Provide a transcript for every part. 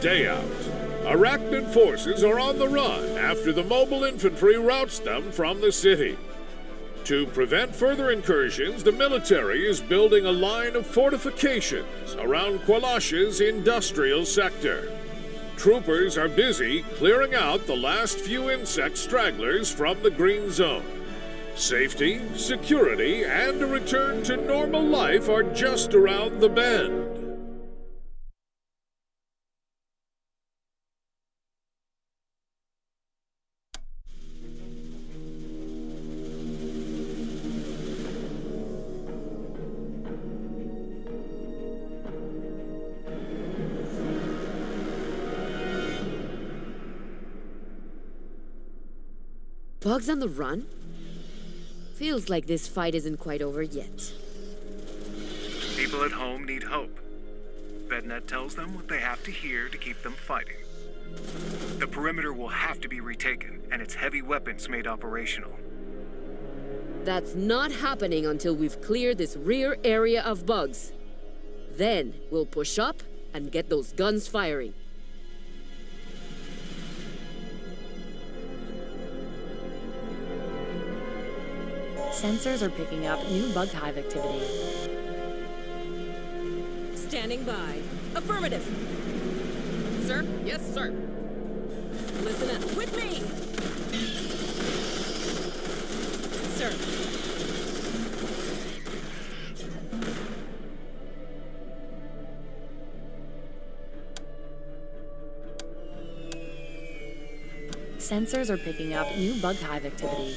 day out. Arachnid forces are on the run after the mobile infantry routs them from the city. To prevent further incursions, the military is building a line of fortifications around Kwalasha's industrial sector. Troopers are busy clearing out the last few insect stragglers from the green zone. Safety, security, and a return to normal life are just around the bend. Bugs on the run? Feels like this fight isn't quite over yet. People at home need hope. FedNet tells them what they have to hear to keep them fighting. The perimeter will have to be retaken, and its heavy weapons made operational. That's not happening until we've cleared this rear area of bugs. Then we'll push up and get those guns firing. Sensors are picking up new bug hive activity. Standing by. Affirmative. Sir? Yes, sir. Listen up. With me! Sir. Sensors are picking up new bug hive activity.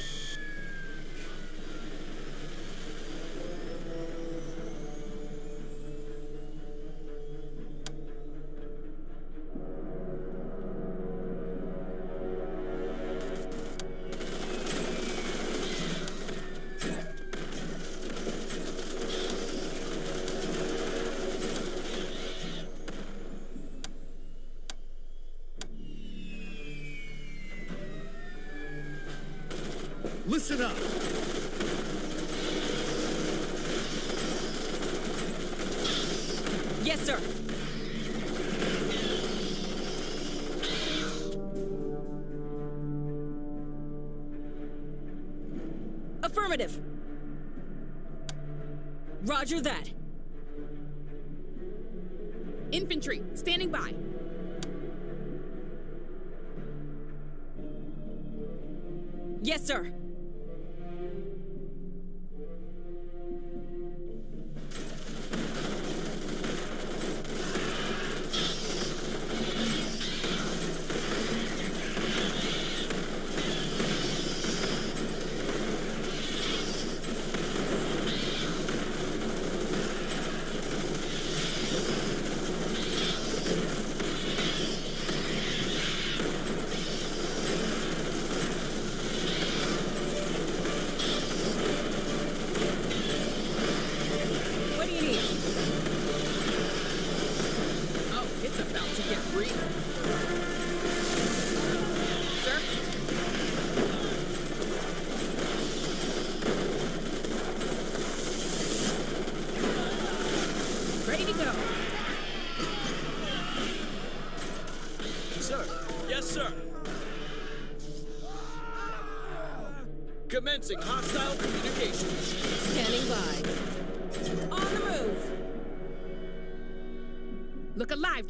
Listen up! Yes,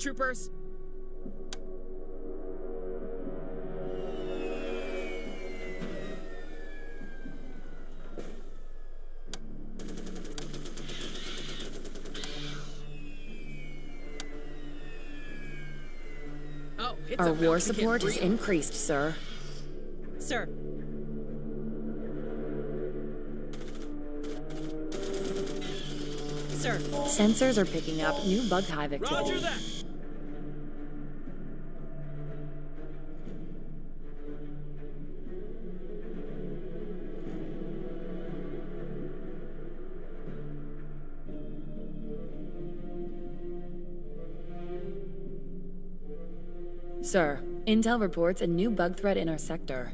troopers. Oh, Our war support is increased, sir. Sir. Sir. Sensors are picking up new bug hive activity. Sir, Intel reports a new bug threat in our sector.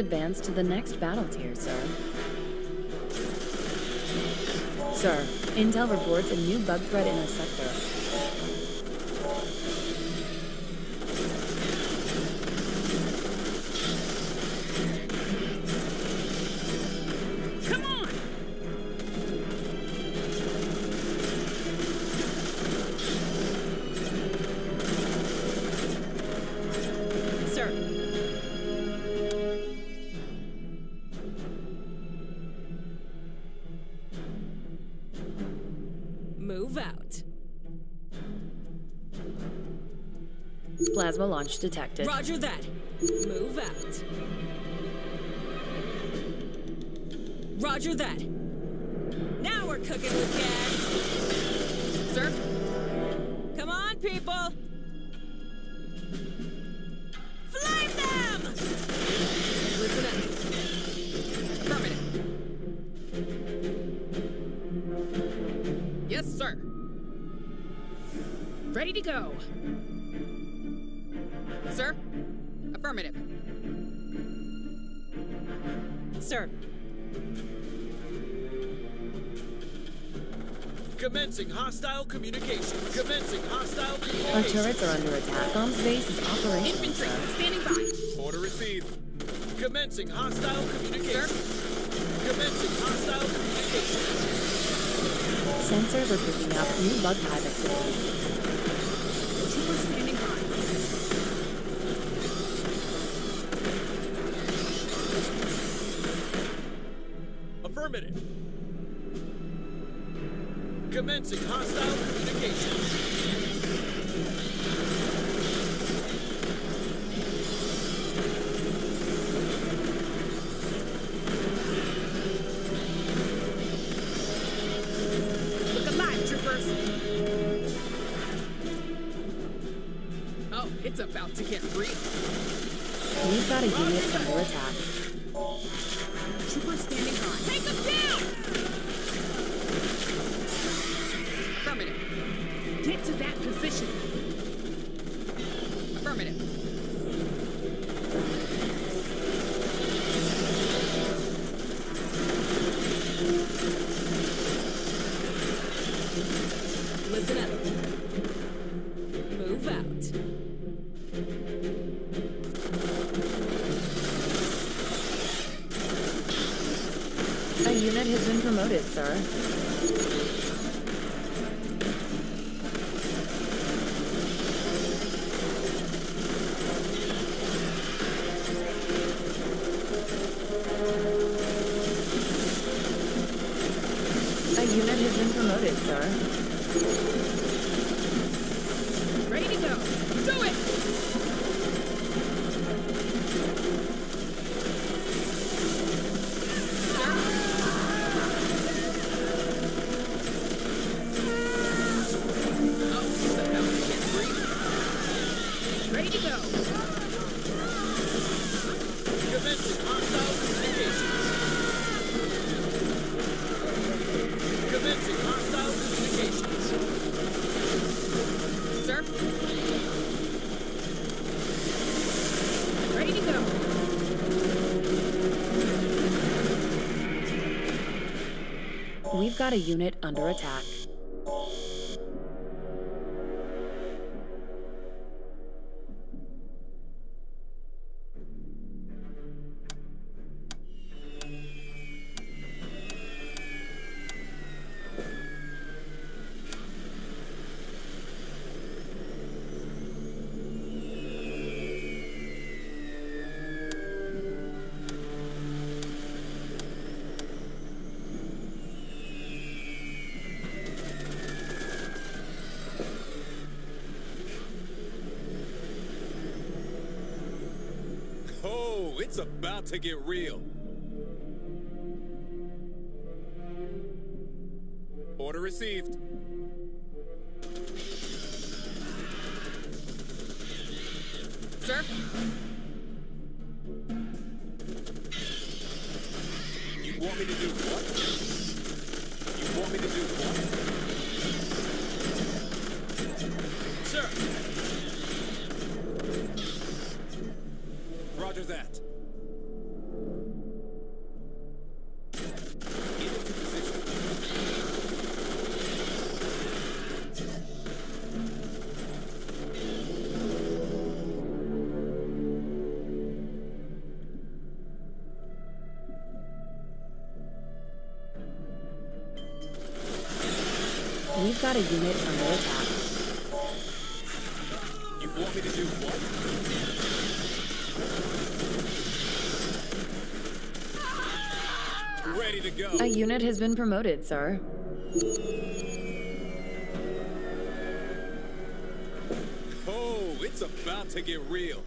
Advanced to the next battle tier, sir. Sir, Intel reports a new bug threat in our sector. Move out. Plasma launch detected. Roger that. Move out. Roger that. Now we're cooking with gas. Sir? Come on, people! To go. Sir? Affirmative. Sir, Commencing hostile communication. Commencing hostile Our communication. turrets are under attack. Bomb's base is operational, Infantry sir. standing by. Order received. Commencing hostile communication. Commencing hostile communication. Sensors are picking up new bug hive activity. A unit has been promoted, sir. A unit has been promoted, sir. A unit under attack. It's about to get real. We've got a unit under attack. You want me to do what? Ready to go. A unit has been promoted, sir. Oh, it's about to get real.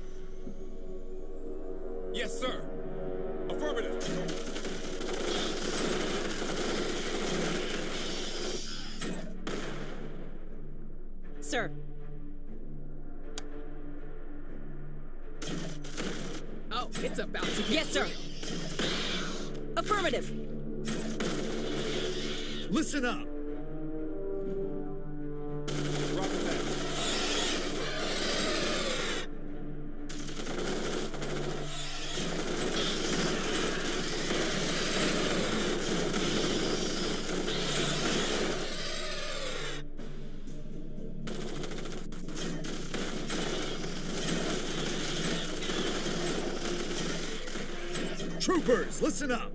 Listen up.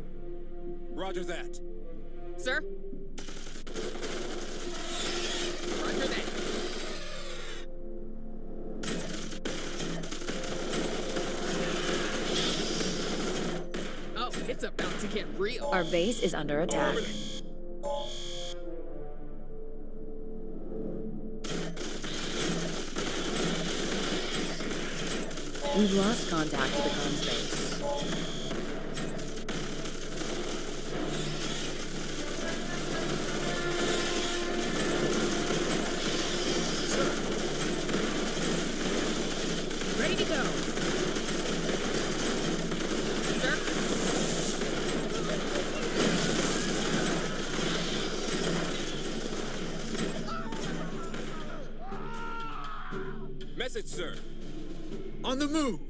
Roger that. Sir? Roger that. Oh, it's about to get real. Our base is under attack. Ready to go. Sir? Message, sir. On the move.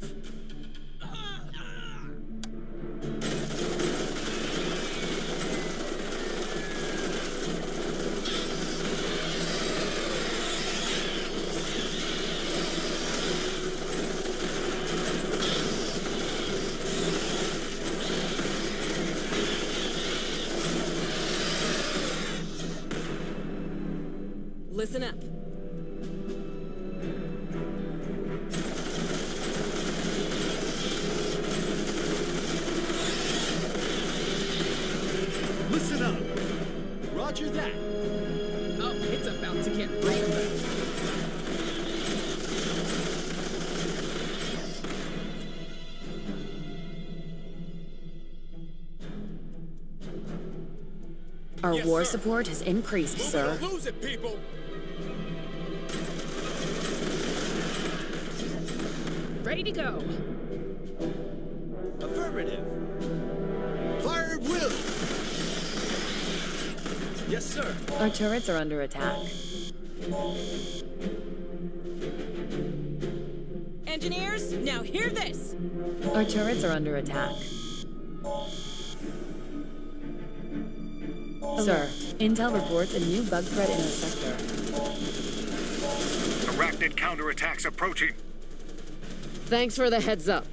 Our Yes, war sir. support has increased, sir. We're gonna lose it, people. Ready to go. Affirmative. Fire at will. Yes, sir. Our turrets are under attack. Engineers, now hear this. Our turrets are under attack. Intel reports a new bug threat in our sector. Arachnid counterattacks approaching. Thanks for the heads up.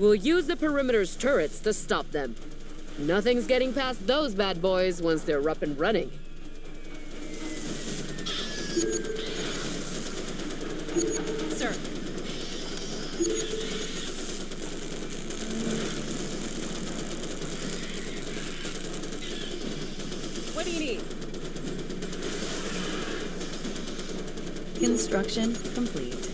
We'll use the perimeter's turrets to stop them. Nothing's getting past those bad boys once they're up and running. Sir. What do you need? Construction complete.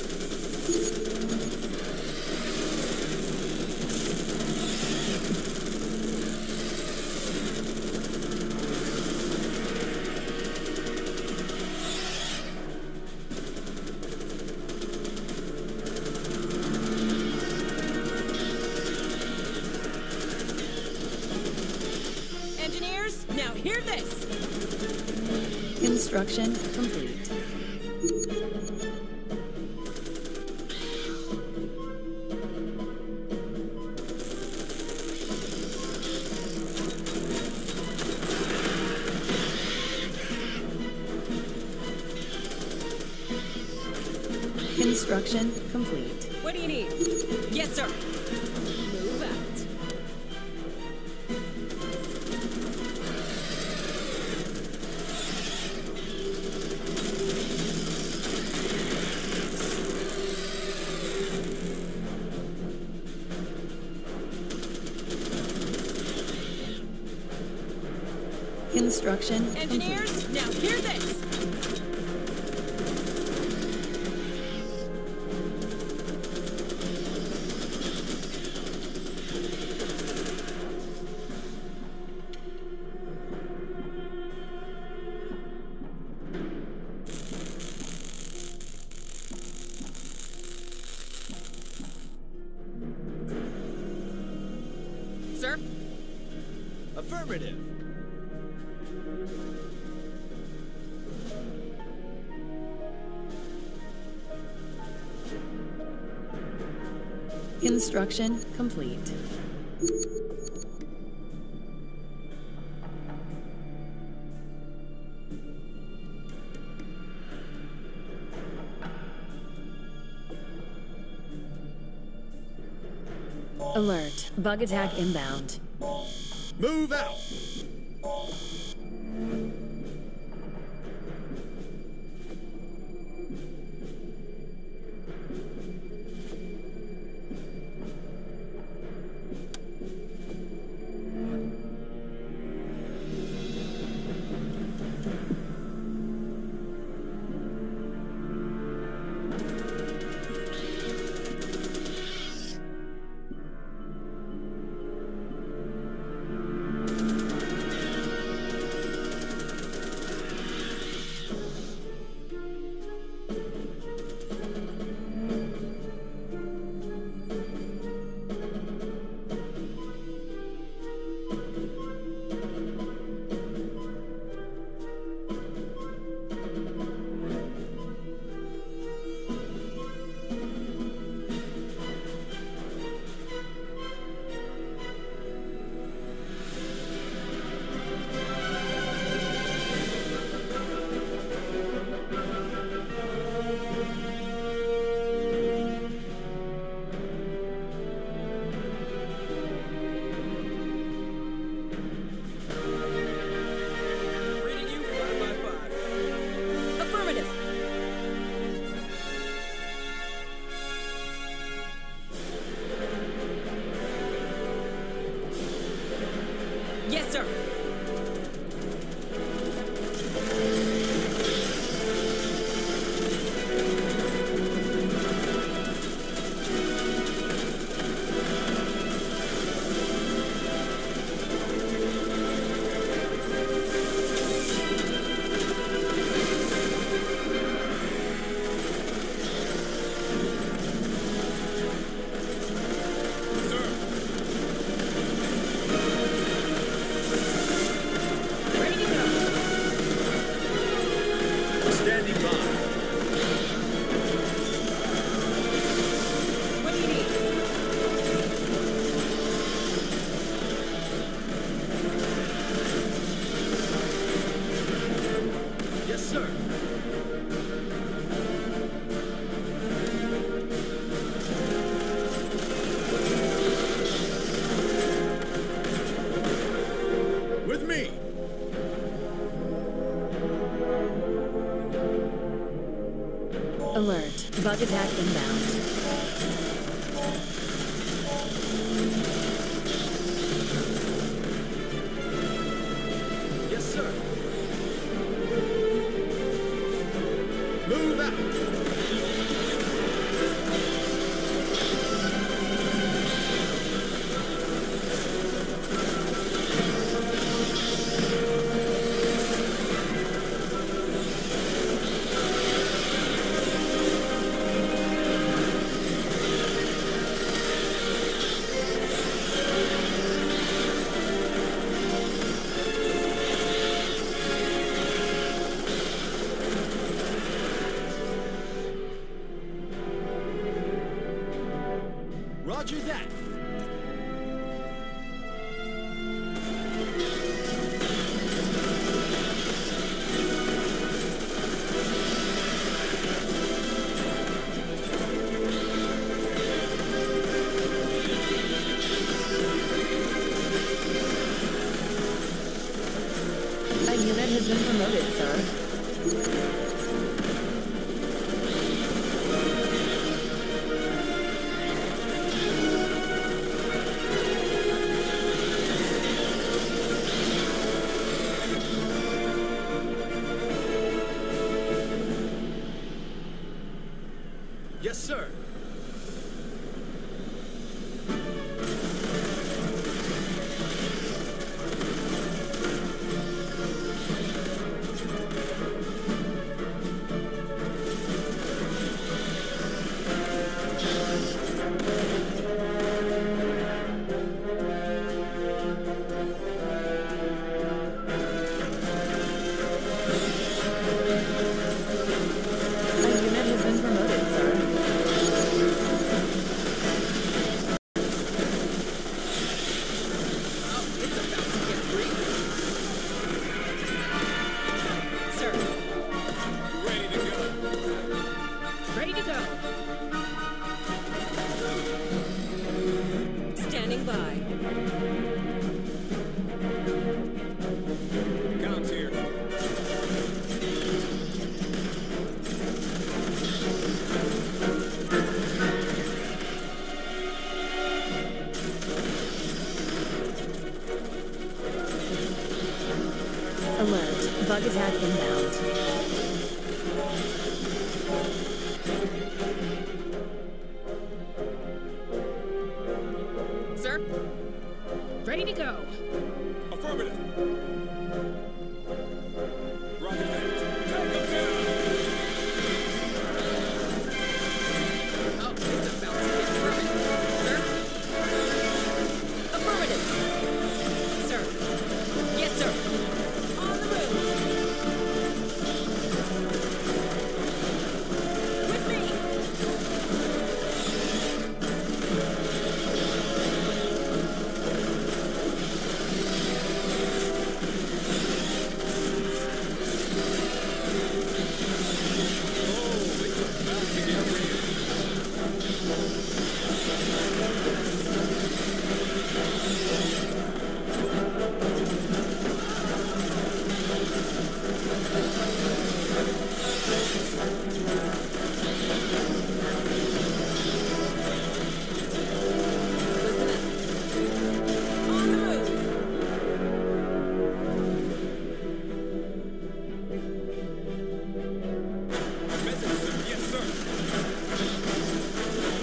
Construction complete. Alert. Bug attack inbound. Move out! Dog acting now.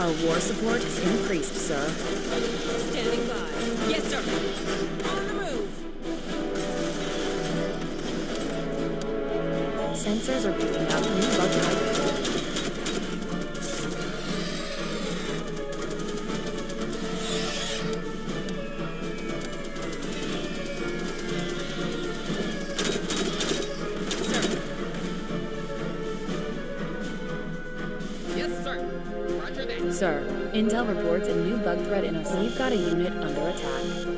Our war support has increased, sir. Standing by. Yes, sir. On the move. Sensors are picking up new bug Intel reports a new bug threat in OSIF got a unit under attack.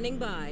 Standing by.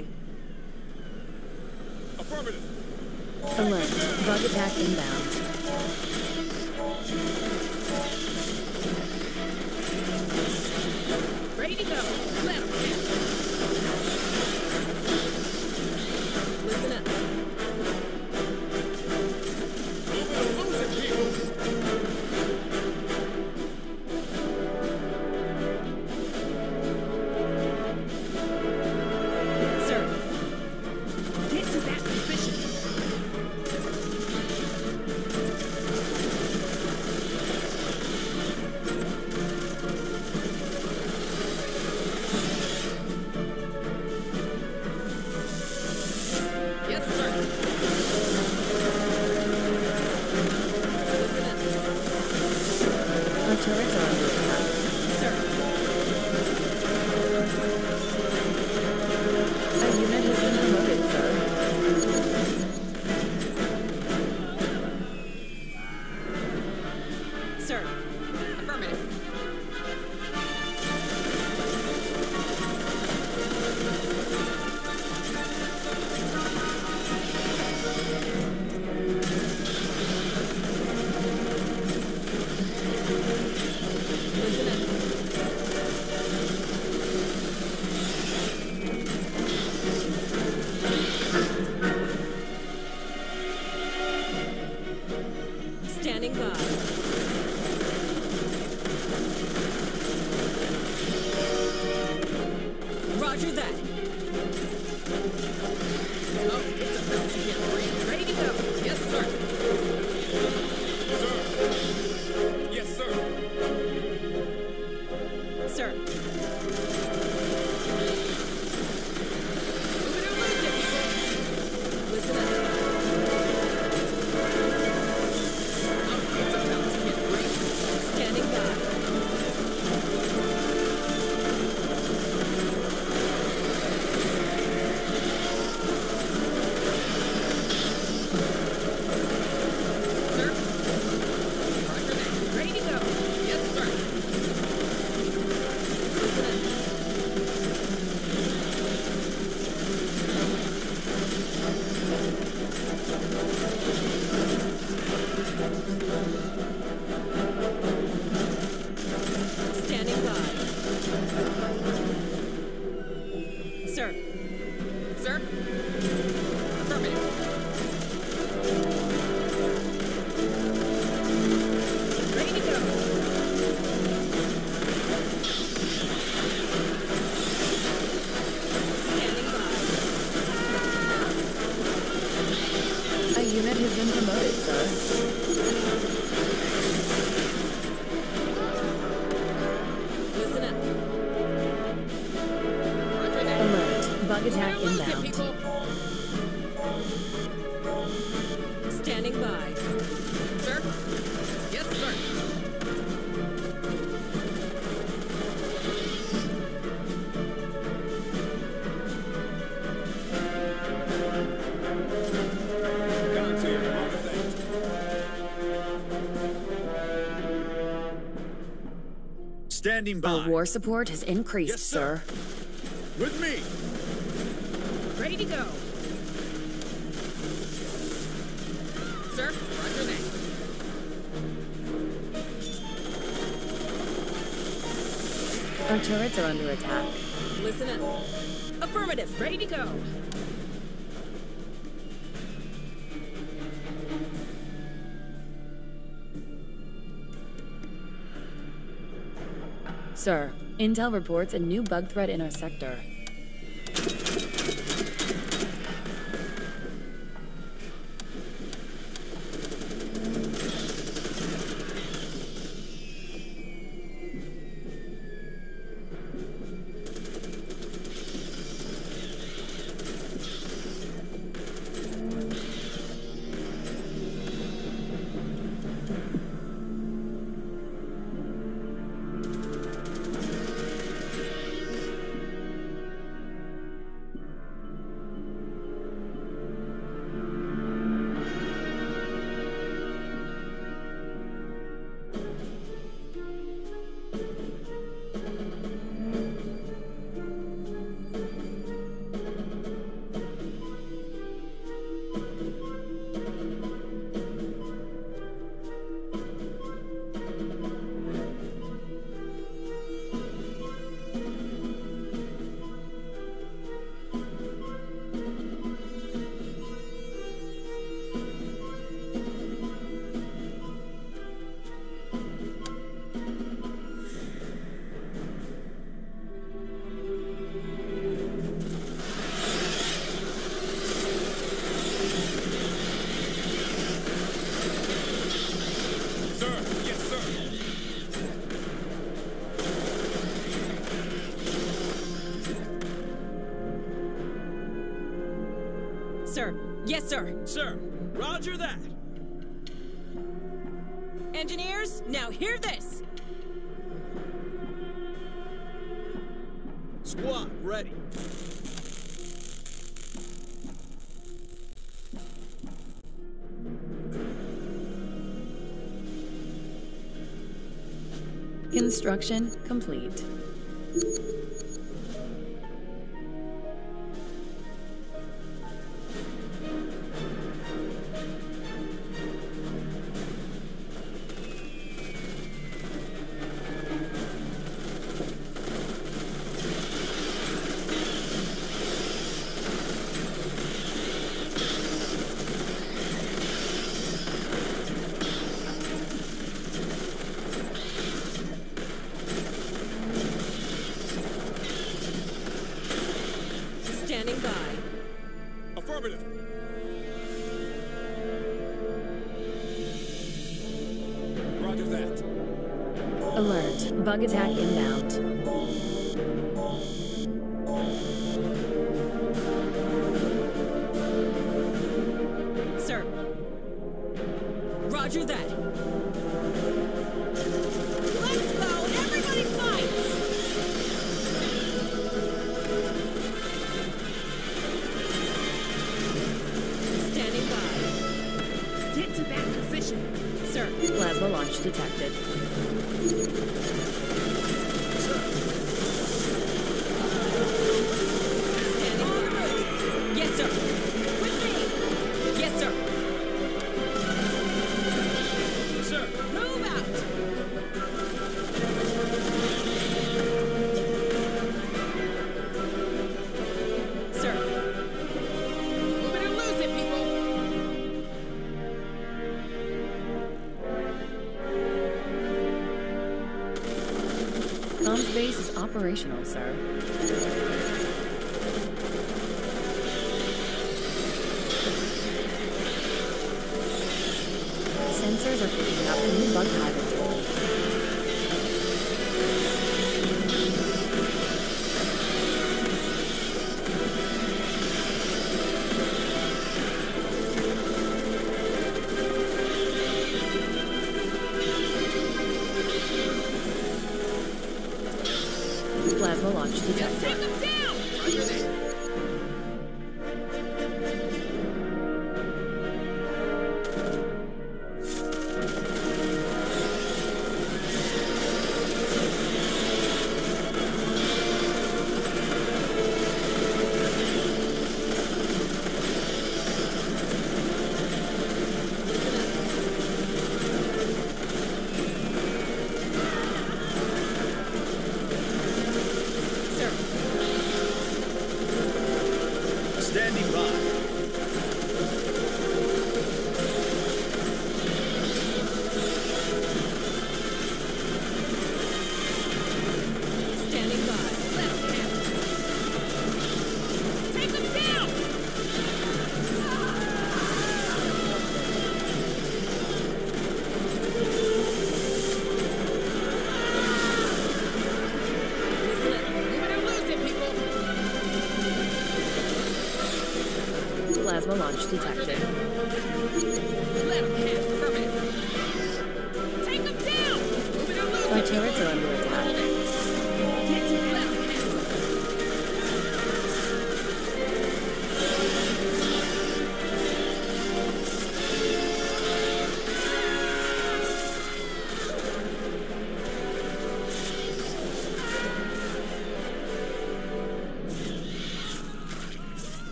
Standing by. Our war support has increased, Yes, sir. sir. With me. Ready to go. Sir, roger that. Our turrets are under attack. Listen up. Affirmative, ready to go. Sir, Intel reports a new bug threat in our sector. Construction complete. Bug attack inbound.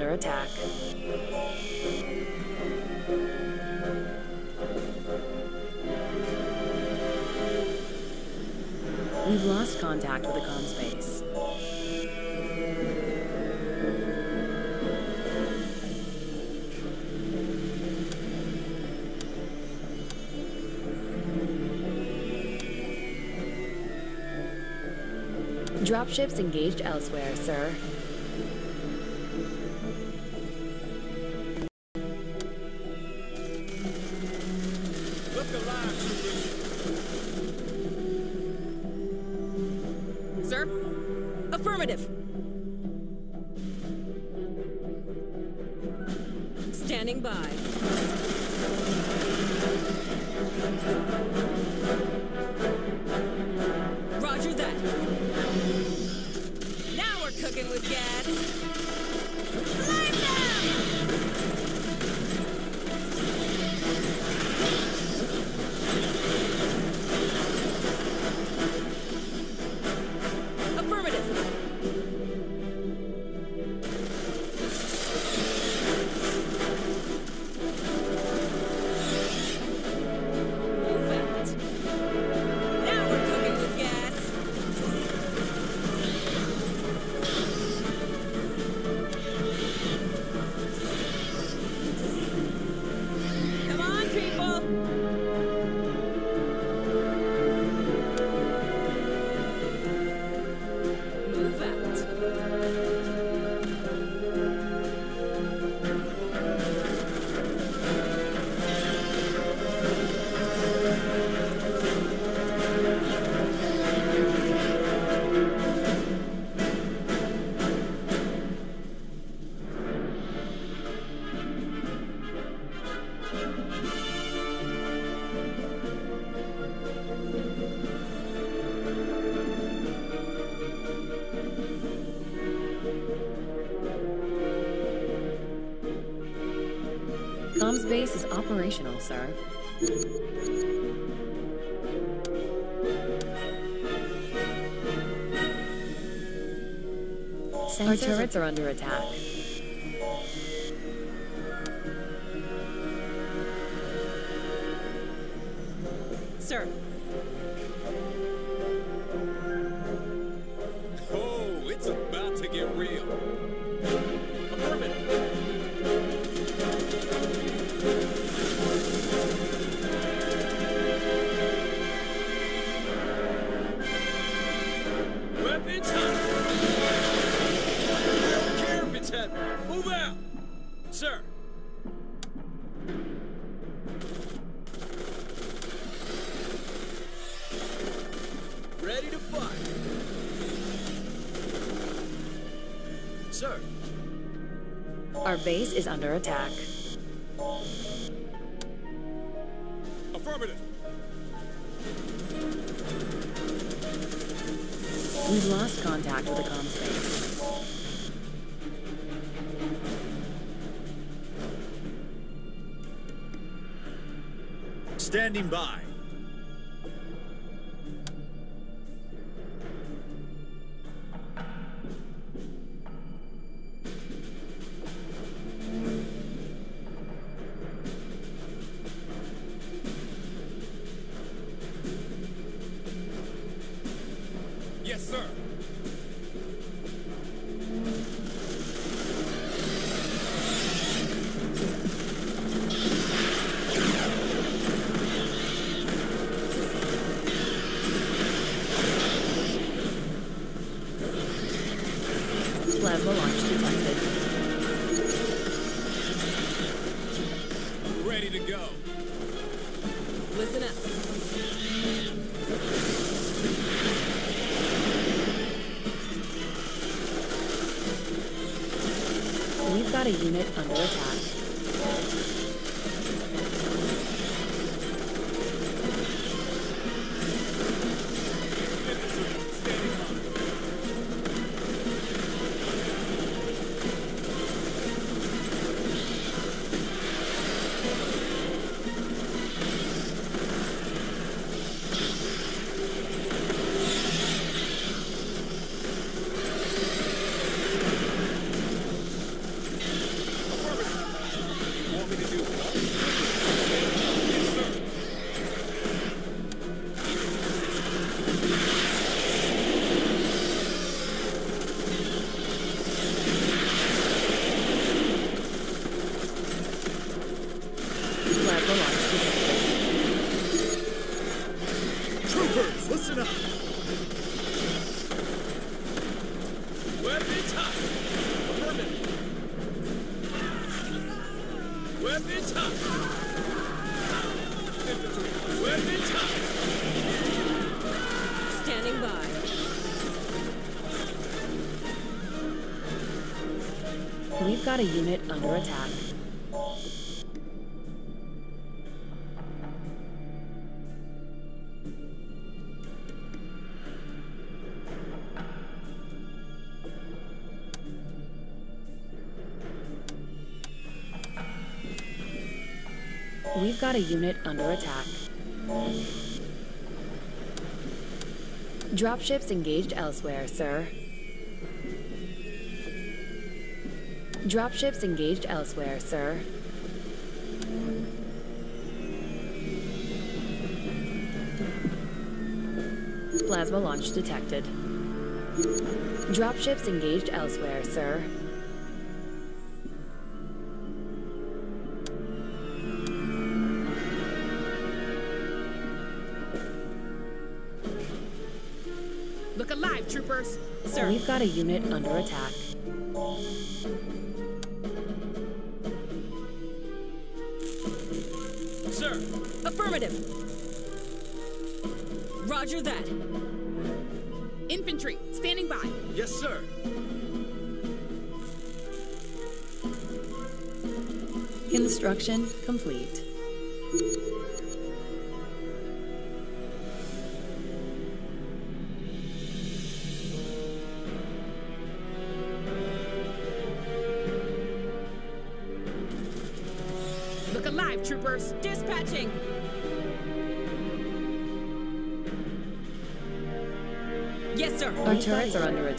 under attack. We've lost contact with the comms base. Dropships engaged elsewhere, sir. sir. Our turrets are under attack. Attack. A unit under attack. We've got a unit under attack. Dropships engaged elsewhere, sir. Dropships engaged elsewhere, sir. Plasma launch detected. Dropships engaged elsewhere, sir. Look alive, troopers. Sir. We've got a unit under attack. Sir. Affirmative. Roger that. Infantry, standing by. Yes, sir. Construction complete. Turrets are under attack.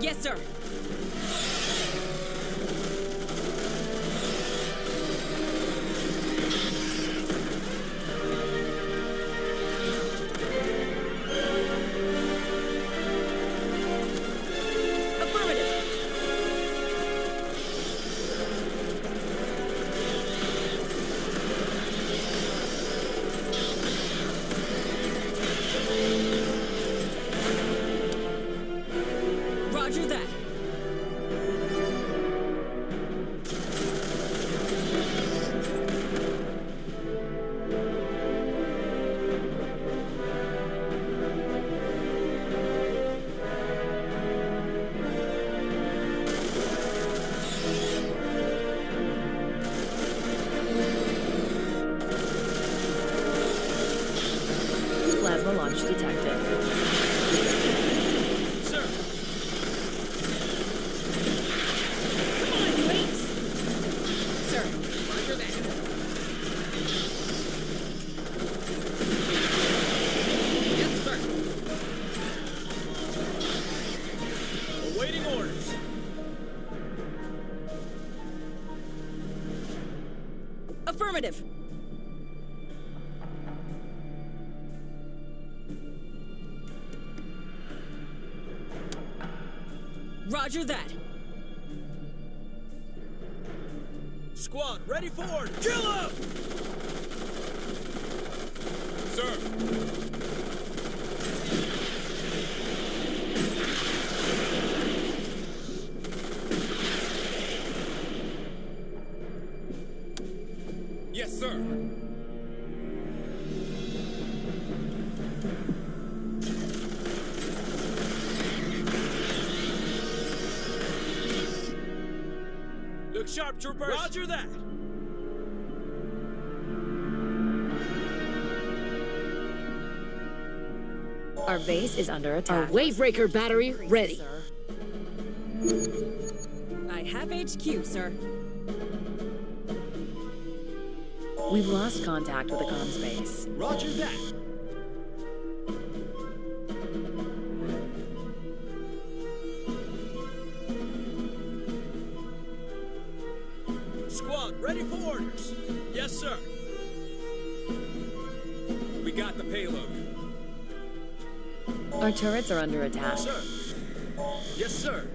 Yes, sir. Affirmative. Roger that. Look sharp, troopers. Roger that. Our base is under attack. Our. Wavebreaker battery ready. I have HQ, sir. We've lost contact with the comms base. Roger that. Turrets are under attack. Sir. Yes, sir.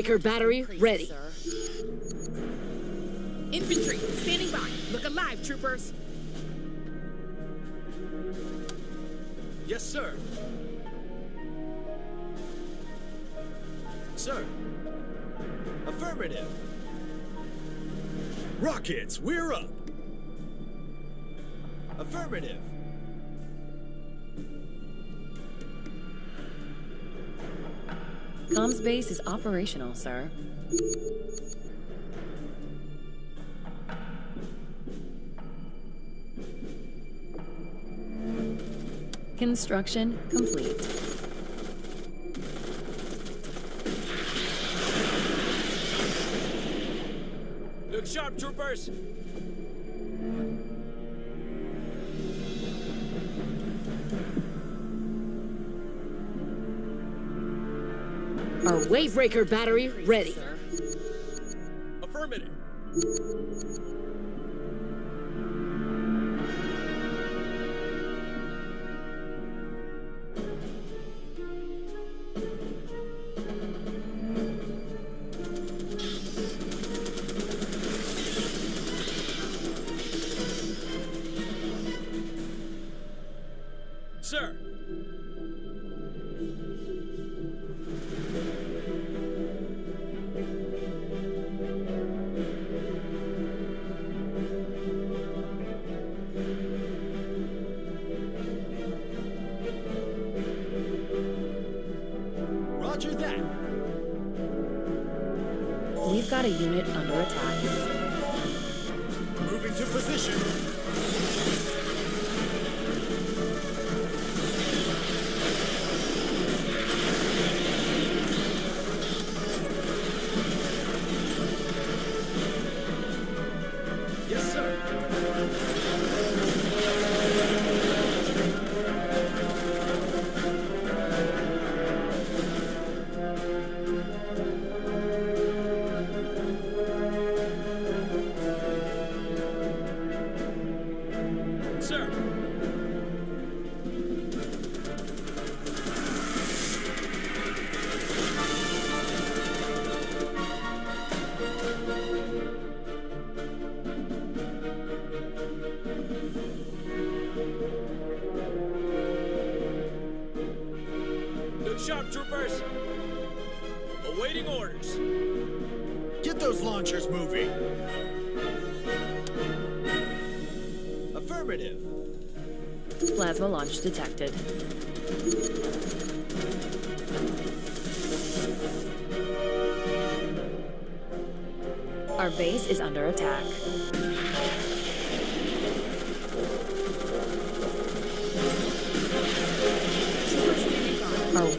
Our Wavebreaker battery ready. Sir. Infantry, standing by. Look alive, troopers. Yes, sir. Sir. Affirmative. Rockets, we're up. Affirmative. Comms base is operational, sir. Construction complete. Look sharp, troopers! Our Wavebreaker battery ready. Affirmative.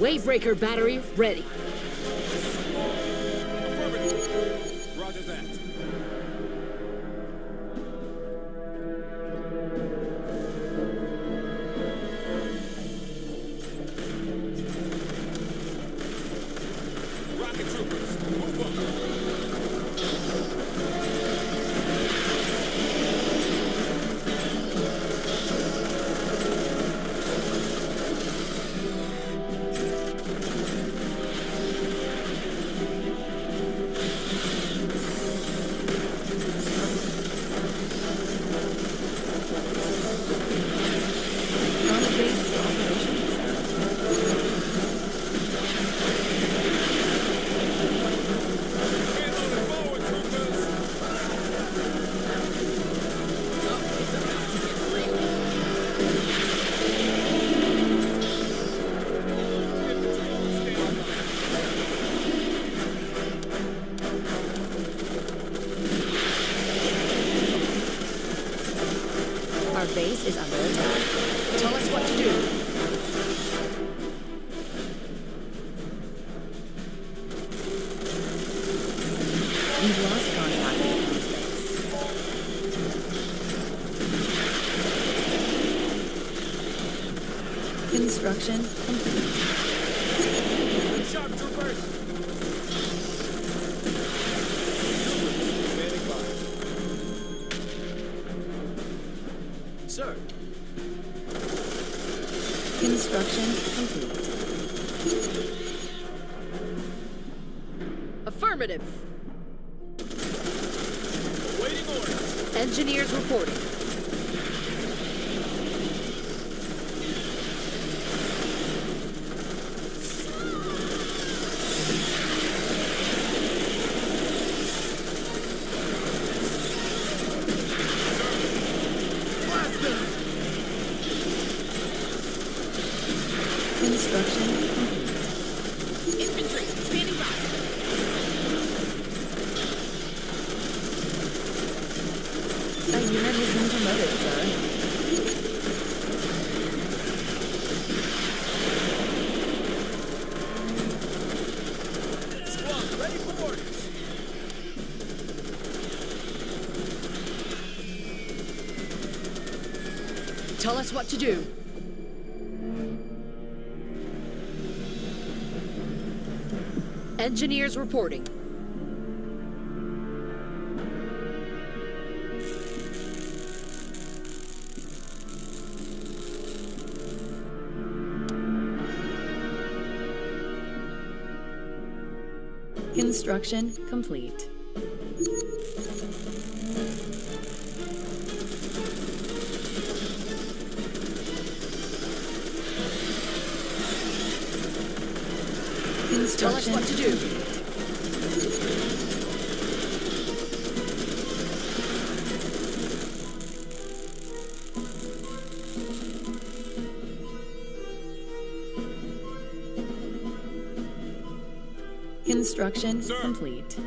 Wavebreaker battery ready. Roger that. what to do. Engineers reporting. Construction complete. us what to do. Instructions complete.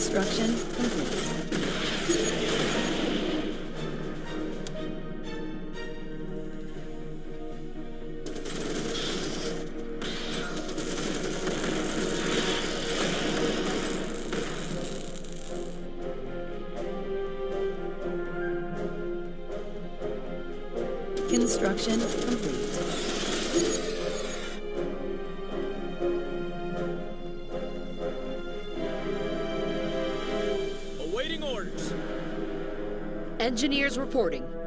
Construction complete. Engineers reporting.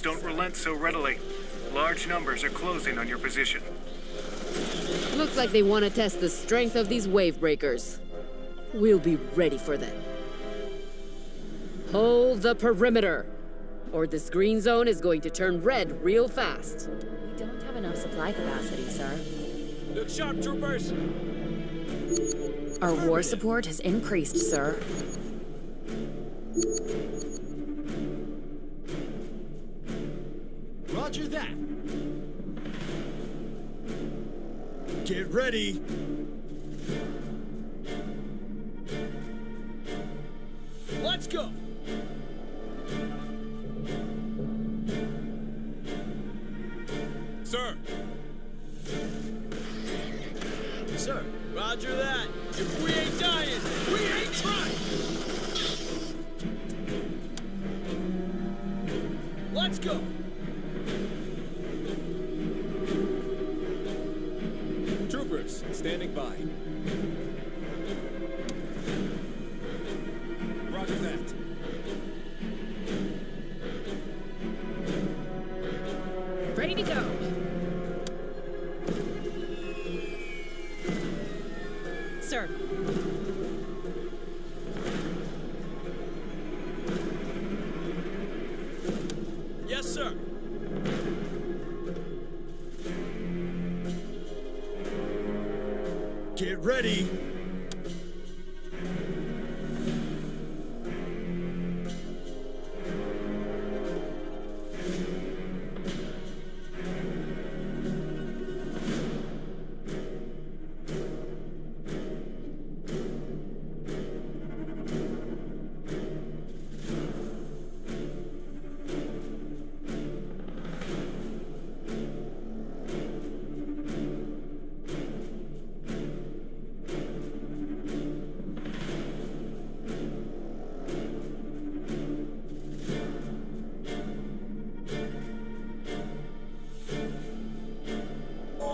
don't relent so readily. Large numbers are closing on your position. Looks like they want to test the strength of these Wavebreakers. We'll be ready for them. Hold the perimeter, or this green zone is going to turn red real fast. We don't have enough supply capacity, sir. Look sharp, troopers! Our war support has increased, sir. Sir. Yes, sir! get ready.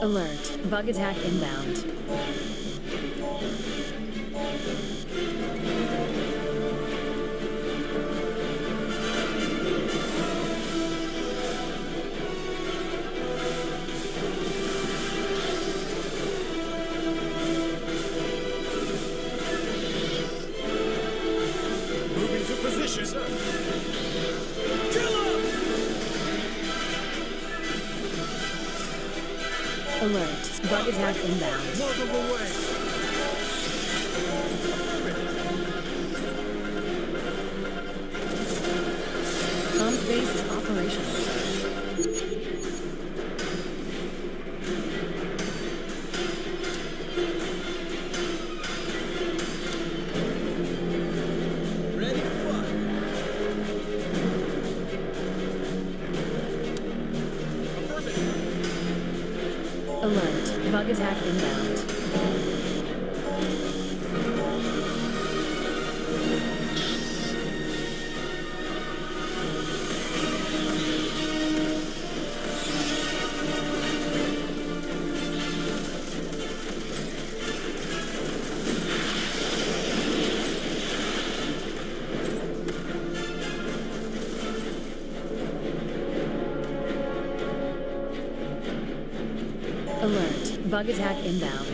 Alert. Bug attack inbound. Bug attack inbound.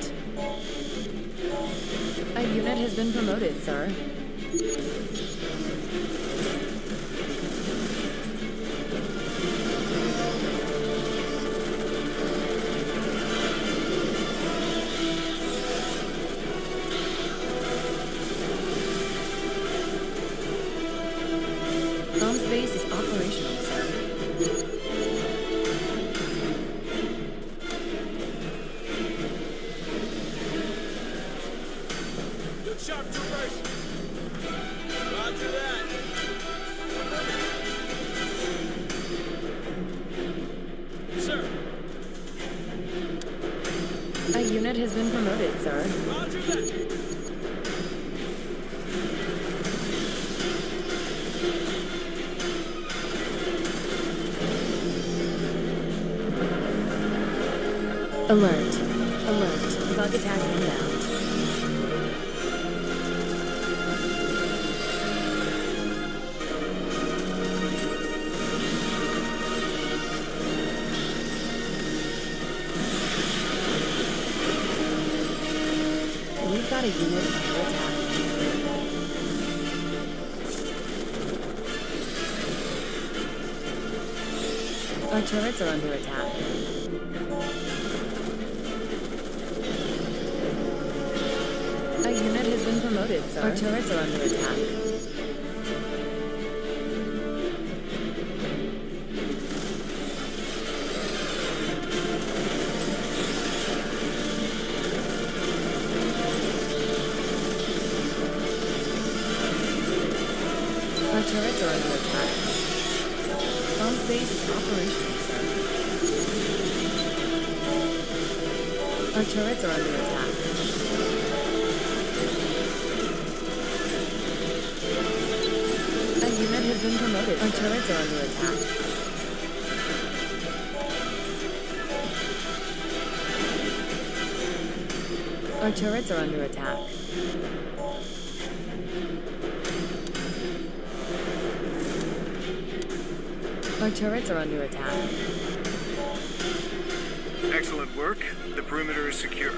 Turrets are under attack. A unit has been promoted, sir. Our turrets are under attack. Our turrets are under attack. Comms base is operational, Our turrets are under attack. A unit has been promoted. Our turrets are under attack. Our turrets are under attack. Our turrets are under attack. Excellent work. The perimeter is secure.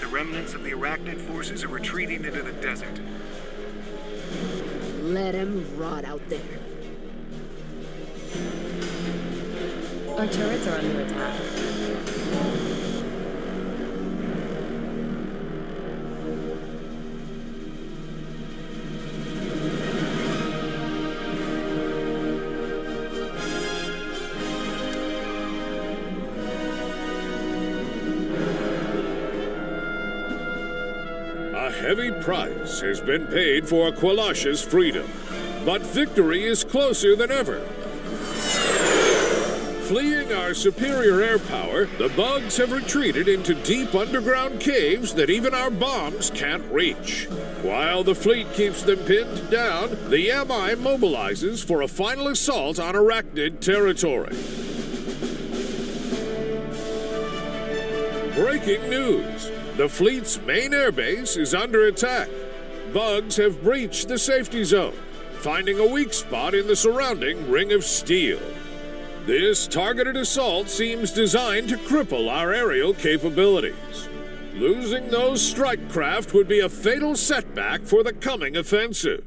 The remnants of the arachnid forces are retreating into the desert. Let him rot out there. Our turrets are under attack. Price has been paid for Kwalasha's freedom, but victory is closer than ever. Fleeing our superior air power, the bugs have retreated into deep underground caves that even our bombs can't reach. While the fleet keeps them pinned down, the MI mobilizes for a final assault on Arachnid territory. Breaking news! The fleet's main airbase is under attack. Bugs have breached the safety zone, finding a weak spot in the surrounding Ring of Steel. This targeted assault seems designed to cripple our aerial capabilities. Losing those strike craft would be a fatal setback for the coming offensive.